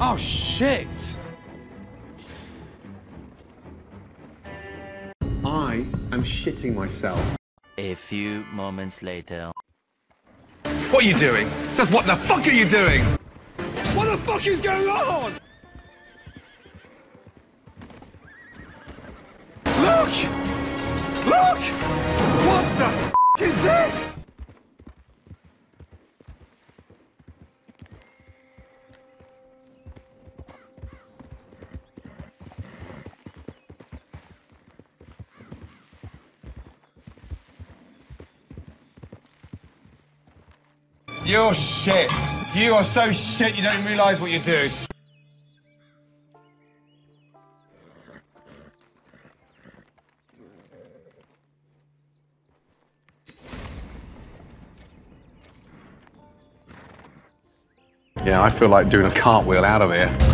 Oh, shit! I am shitting myself. A few moments later. What are you doing? Just what the fuck are you doing? What the fuck is going on? Look! Look! What the f is this? You're shit. You are so shit you don't realise what you're doing. Yeah, I feel like doing a cartwheel out of here.